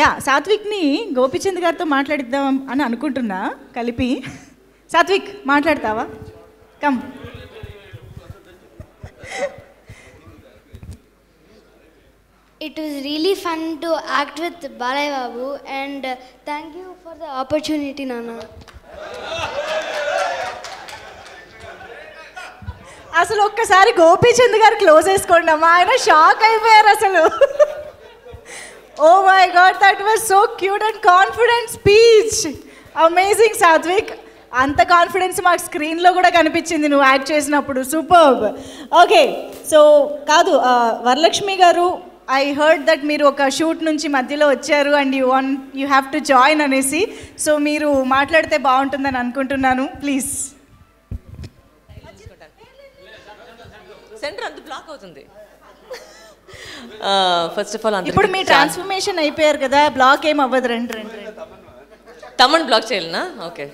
Yeah సాత్విక్ని Gopichand గారితో మాట్లాడిద్దాం అని అనుకుంటున్నా కలిపి. సాత్విక్ మాట్లాడతావా? Come. Was really fun to act with Balai Babu and uh, thank you for the opportunity, Nana. అసలు ఒక్కసారి గోపీచంద్ గారు క్లోజ్ చేసుకోండి అమ్మా ఆయన షాక్ అయిపోయారు అసలు. My god that was so cute and confident speech amazing Satvik అంత కాన్ఫిడెన్స్ మాకు స్క్రీన్లో కూడా కనిపించింది నువ్వు యాక్ట్ చేసినప్పుడు. సూపర్బ్ ఓకే సో కాదు వరలక్ష్మి గారు ఐ హర్డ్ దట్ మీరు ఒక షూట్ నుంచి మధ్యలో వచ్చారు and you want you have to join అనేసి. సో మీరు మాట్లాడితే బాగుంటుందని అనుకుంటున్నాను. ప్లీజ్ సెంటర్ అంత బ్లాక్ అవుతుంది. ఫస్ట్ ఆఫ్ ఆల్ ఇప్పుడు మీ ట్రాన్స్ఫర్మేషన్ అయిపోయారు కదా బ్లాక్ ఏం అవ్వదు. రండి రండి తమన్ బ్లాక్ చేయాలనా? ఓకే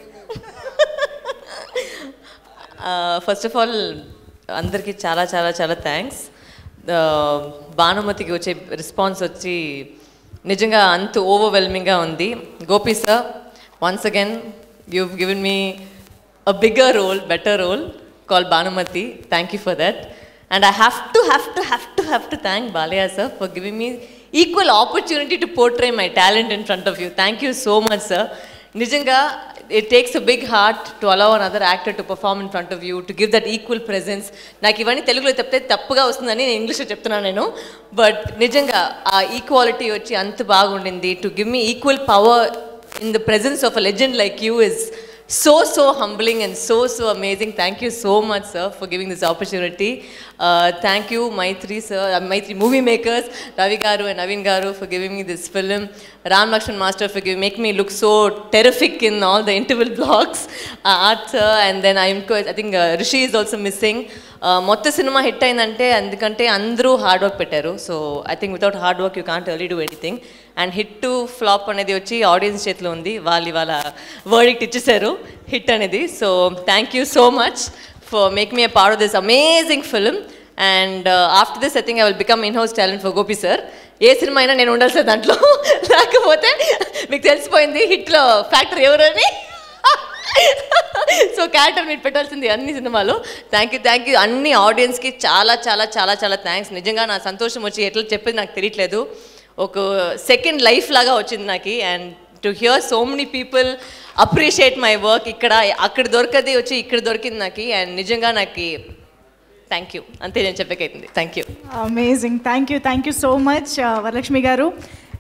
ఫస్ట్ ఆఫ్ ఆల్ అందరికీ చాలా చాలా చాలా థ్యాంక్స్ భానుమతికి వచ్చే రెస్పాన్స్ వచ్చి నిజంగా అంత ఓవర్వెల్మింగ్గా ఉంది. Gopi sir once again you given me a bigger role better role call Bhanumathi thank you for that and I have to have to have to have to thank Balayya sir for giving me equal opportunity to portray my talent in front of you thank you so much sir నిజంగా it takes a big heart to allow another actor to perform in front of you to give that equal presence నాకు ఇవన్నీ తెలుగులో చెప్తే తప్పుగా వస్తుందని నేను ఇంగ్లీష్లో చెప్తున్నాను నేను బట్ నిజంగా ఆ ఈక్వాలిటీ వచ్చి అంత బాగుండింది to give me equal power in the presence of a legend like you is so so humbling and so so amazing thank you so much sir for giving this opportunity uh, thank you maitri sir uh, maitri movie makers ravi garu and naveen garu for giving me this film ram lakshman master for giving make me look so terrific in all the interval blocks uh, art sir and then i'm co- i think uh, rishi is also missing uh, మొత్తం cinema hit అయిందంటే ఎందుకంటే అందరూ hard work పెట్టారు so I think without hard work you can't early do anything And hit to flop అనేది వచ్చి audience చేతిలో ఉంది. వాళ్ళు ఇవాళ వర్డిక్ట్ ఇచ్చేసారు హిట్ అనేది. So thank you so much for make me a part of this amazing film and after this I think I will become in house talent for Gopi sir A cinema అయినా నేను ఉండాల్సిన దాంట్లో. లేకపోతే మీకు తెలిసిపోయింది హిట్లో factory ఎవరని? So character మీరు పెట్టాల్సింది అన్ని సినిమాలు. థ్యాంక్ యూ థ్యాంక్ యూ అన్ని ఆడియన్స్కి చాలా చాలా చాలా చాలా థ్యాంక్స్ నిజంగా నా సంతోషం వచ్చి ఎట్లా చెప్పేది నాకు తెలియట్లేదు. ఒక సెకండ్ లైఫ్ లాగా వచ్చింది నాకు. And to hear so many people appreciate my work ఇక్కడ అక్కడ దొరకది వచ్చి ఇక్కడ దొరికింది నాకు. అండ్ నిజంగా నాకు థ్యాంక్ యూ అంతే నేను చెప్పకైతుంది. Thank you amazing thank you thank you so much Varalakshmi garu.